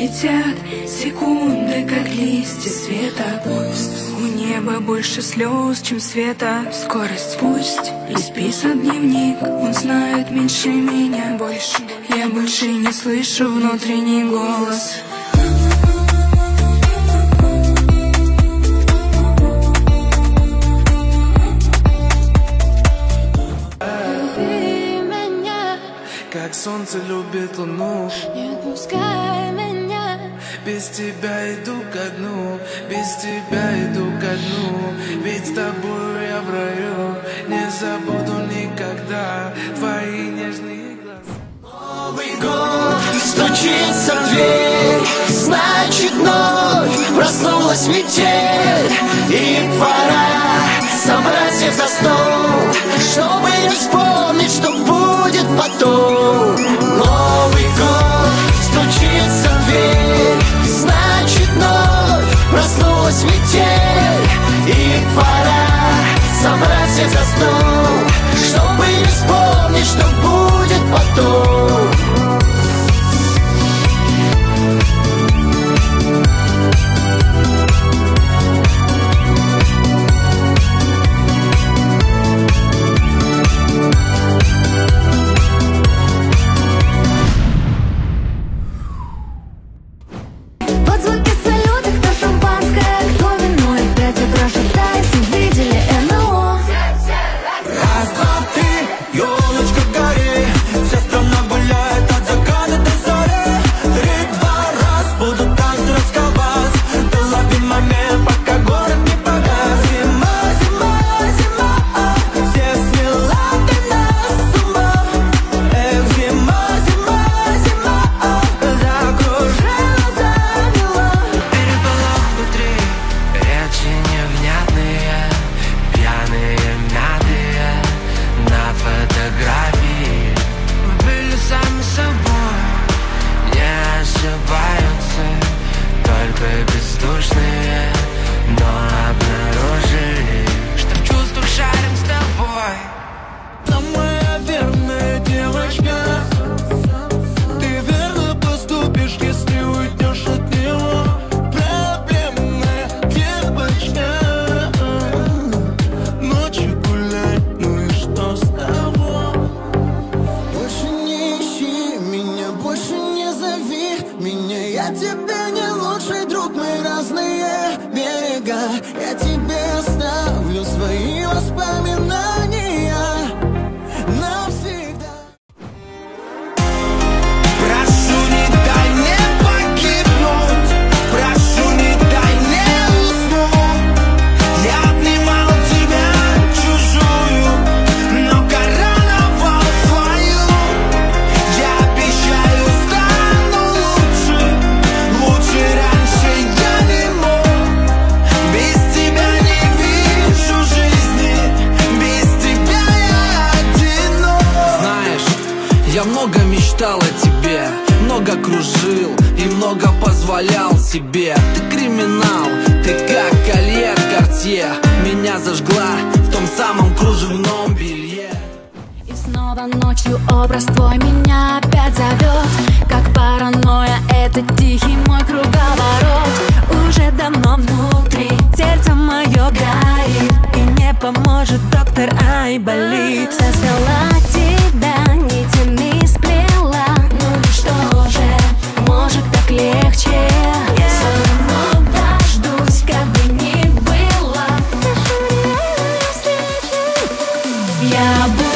Летят секунды, как листья света. Пусть у неба больше слез, чем света. Скорость пусть исписан дневник. Он знает меньше меня. Больше Я больше не слышу внутренний голос. Люби меня, Как солнце любит луну. не отпускай меня Без тебя иду ко дну Без тебя иду ко дну. Ведь с тобой я в раю Не забуду никогда. Твои нежные глаза. Новый год стучится в дверь Значит, вновь проснулась метель. И пора собраться за стол стол Чтобы не вспомнить, что будет потом. Под звуки салюта, кто шампанское, кто вино И пять утра yeah. Много мечтал о тебе Много кружил и много позволял себе. Ты криминал, ты как колье Кортье Меня зажгла в том самом кружевном белье. И снова ночью образ твой меня опять зовет. Как паранойя, это тихий мой круговорот. Уже давно внутри, сердце мое горит. И не поможет доктор, ай, болит Все свела Я буду